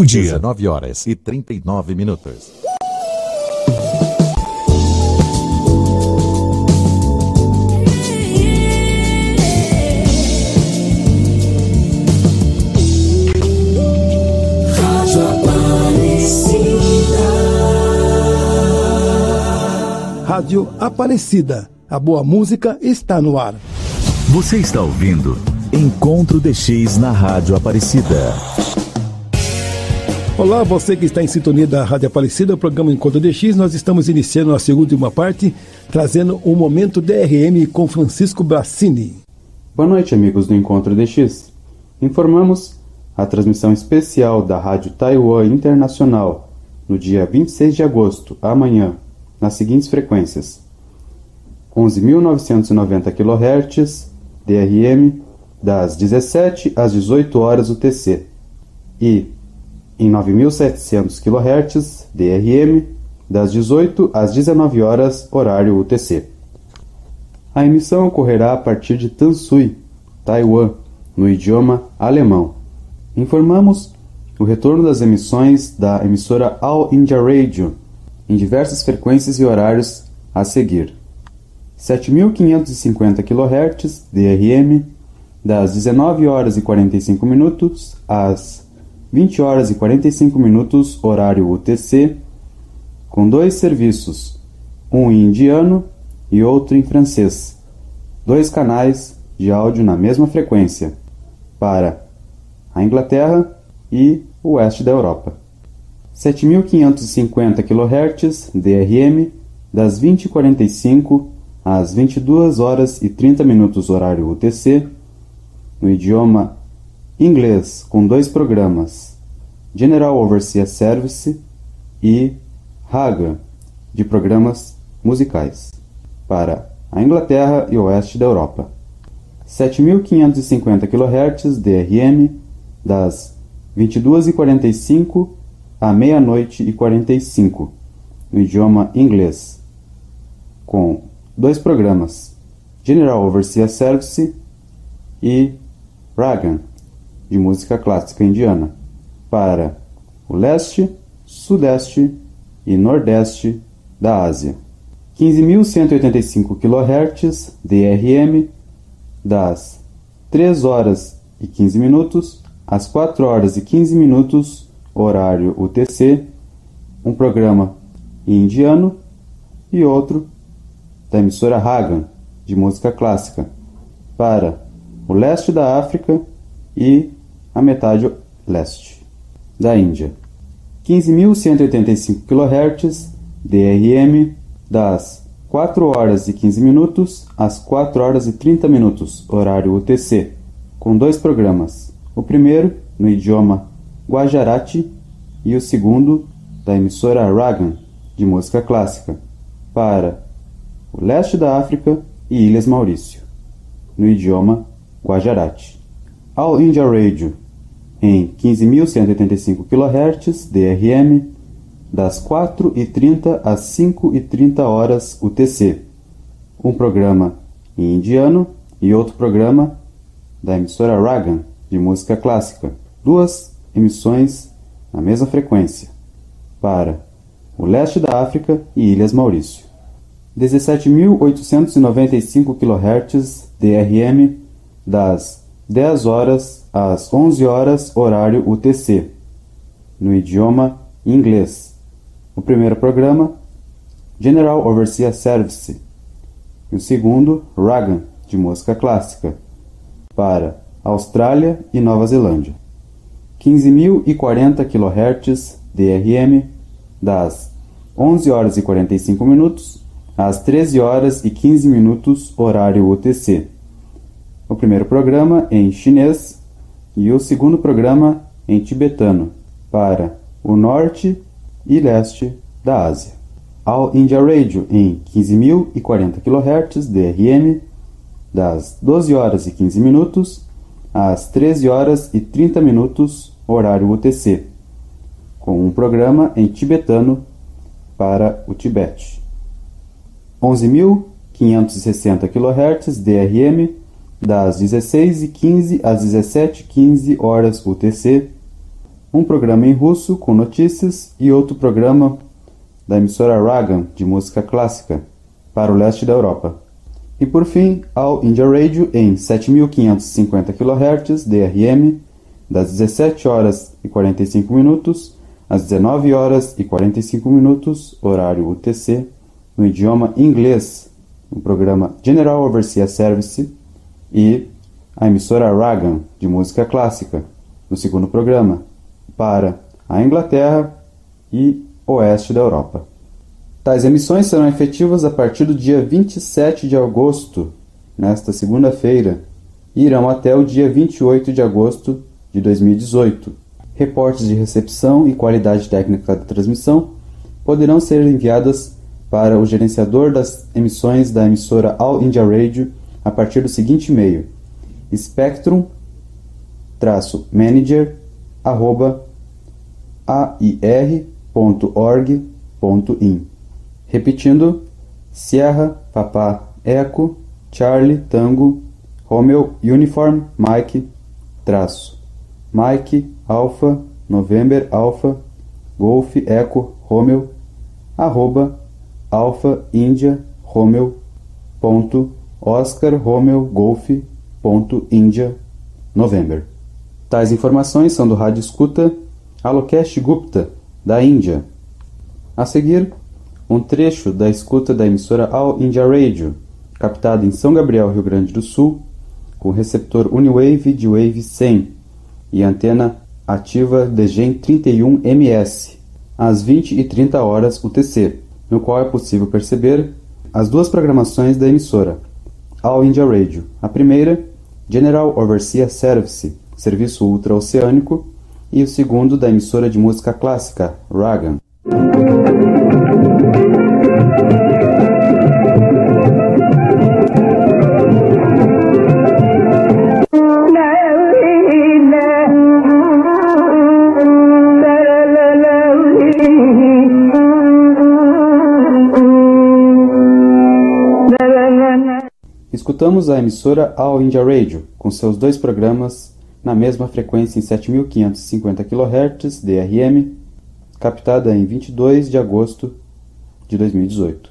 do dia. 19 horas e 39 minutos. Rádio Aparecida. Rádio Aparecida. A boa música está no ar. Você está ouvindo Encontro DX na Rádio Aparecida. Olá, você que está em sintonia da Rádio Aparecida, o programa Encontro DX. Nós estamos iniciando a segunda e uma parte, trazendo o momento DRM com Francisco Brassini. Boa noite, amigos do Encontro DX. Informamos a transmissão especial da Rádio Taiwan Internacional no dia 26 de agosto, amanhã, nas seguintes frequências: 11.990 kHz DRM das 17 às 18 horas UTC e em 9.700 kHz DRM das 18 às 19 horas horário UTC. A emissão ocorrerá a partir de Tansui, Taiwan, no idioma alemão. Informamos o retorno das emissões da emissora All India Radio em diversas frequências e horários a seguir: 7.550 kHz DRM das 19 horas e 45 minutos às 20 horas e 45 minutos horário UTC, com dois serviços, um em indiano e outro em francês. Dois canais de áudio na mesma frequência para a Inglaterra e o oeste da Europa. 7.550 kHz DRM das 20h45 às 22 horas e 30 minutos horário UTC, no idioma inglês com dois programas, General Overseas Service e Haga, de programas musicais, para a Inglaterra e o oeste da Europa. 7.550 kHz DRM das 22h45 à meia-noite e 45 no idioma inglês, com dois programas, General Overseas Service e Ragan, de música clássica indiana, para o leste, sudeste e nordeste da Ásia. 15.185 kHz DRM das 3 horas e 15 minutos às 4 horas e 15 minutos horário UTC, um programa indiano e outro da emissora Hagan de música clássica para o leste da África e a metade leste da Índia. 15.185 kHz DRM das 4 horas e 15 minutos às 4 horas e 30 minutos, horário UTC, com dois programas. O primeiro no idioma Gujarati e o segundo da emissora Ragan, de música clássica, para o leste da África e Ilhas Maurício, no idioma Gujarati. All India Radio, em 15.185 kHz DRM, das 4h30 às 5h30 horas UTC. Um programa em indiano e outro programa da emissora Ragan, de música clássica. Duas emissões na mesma frequência, para o leste da África e Ilhas Maurício. 17.895 kHz DRM das 10 horas às 11 horas horário UTC, no idioma inglês. O primeiro programa, General Overseas Service, e o segundo, Ragan, de música clássica, para Austrália e Nova Zelândia. 15.040 kHz DRM das 11 horas e 45 minutos às 13 horas e 15 minutos horário UTC. Primeiro programa em chinês e o segundo programa em tibetano para o norte e leste da Ásia. All India Radio em 15.040 kHz DRM das 12 horas e 15 minutos às 13 horas e 30 minutos horário UTC, com um programa em tibetano para o Tibete. 11.560 kHz DRM das 16h15 às 17h15 horas UTC, um programa em russo com notícias e outro programa da emissora Ragam de música clássica para o leste da Europa. E por fim, ao India Radio em 7550 kHz DRM, das 17 horas e 45 minutos às 19 horas e 45 minutos, horário UTC, no idioma inglês, o programa General Overseas Service e a emissora Ragam de música clássica, no segundo programa, para a Inglaterra e oeste da Europa. Tais emissões serão efetivas a partir do dia 27 de agosto, nesta segunda-feira, e irão até o dia 28 de agosto de 2018. Reportes de recepção e qualidade técnica da transmissão poderão ser enviadas para o gerenciador das emissões da emissora All India Radio a partir do seguinte e-mail: spectrum-manager@air.org.in Repetindo, Sierra, Papá, Eco, Charlie, Tango, Romeo, Uniform, Mike, traço, Mike, Alpha, November, Alpha, Golf, Eco, Romeo, arroba, Alpha, India, Romeo, ponto, Oscar, Romeo, Golf, India, November. Tais informações são do rádio escuta Alokesh Gupta, da Índia. A seguir, um trecho da escuta da emissora All India Radio, captada em São Gabriel, Rio Grande do Sul, com receptor Uniwave de Wave 100 e antena ativa de Gen 31 MS, às 20 e 30 horas UTC, no qual é possível perceber as duas programações da emissora. All India Radio. A primeira, General Overseas Service, serviço ultraoceânico, e o segundo da emissora de música clássica, Ragam. Escutamos a emissora All India Radio, com seus dois programas na mesma frequência em 7550 kHz DRM, captada em 22 de agosto de 2018.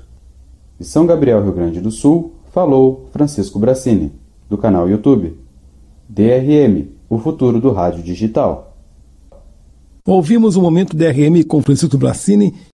De São Gabriel, Rio Grande do Sul, falou Francisco Brassini, do canal YouTube. DRM, o futuro do rádio digital. Ouvimos o momento DRM com Francisco Brassini